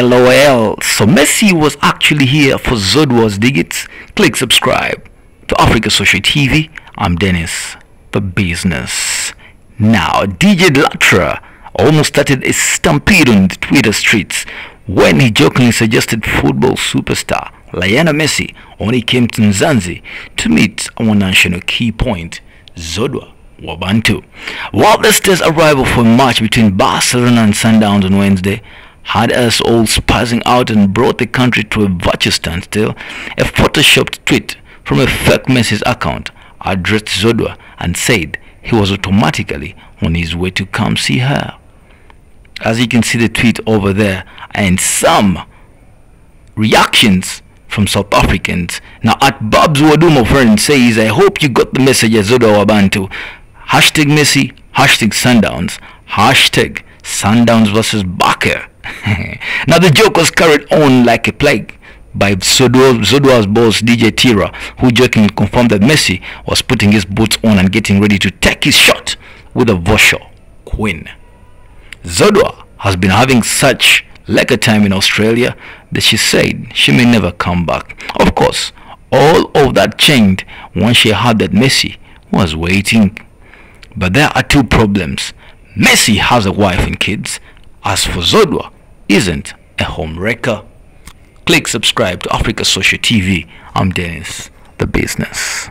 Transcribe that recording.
LOL. So Messi was actually here for Zodwa's Digits. Click subscribe to Africa Social TV. I'm Dennis, the business. Now, DJ Tira almost started a stampede on the Twitter streets when he jokingly suggested football superstar Lionel Messi when he came to Mzansi to meet our national key point, Zodwa Wabantu. While the Stars' arrival for a match between Barcelona and Sundowns on Wednesday had us all spazzing out and brought the country to a virtual standstill, a photoshopped tweet from a fake Messi's account addressed Zodwa and said he was automatically on his way to come see her. As you can see the tweet over there and some reactions from South Africans. Now at Babes Wodumo friend says, I hope you got the message Zodwa Wabantu. Hashtag Messi, hashtag Sundowns, hashtag Sundowns versus Barca. now the joke was carried on like a plague by Zodwa's boss DJ Tira, who jokingly confirmed that Messi was putting his boots on and getting ready to take his shot with a Vosho Queen. Zodwa has been having such like a time in Australia that she said she may never come back. Of course, all of that changed when she heard that Messi was waiting. But there are two problems. Messi has a wife and kids, as for Zodwa, isn't a home wrecker. Click subscribe to Africa Social TV. I'm Dennis, the business.